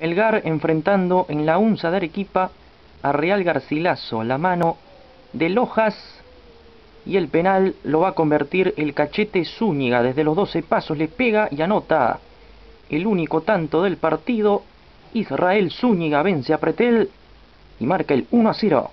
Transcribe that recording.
Melgar enfrentando en la UNSA de Arequipa a Real Garcilaso, la mano de Lojas y el penal lo va a convertir el cachete Zúñiga. Desde los 12 pasos le pega y anota el único tanto del partido. Israel Zúñiga vence a Pretel y marca el 1 a 0.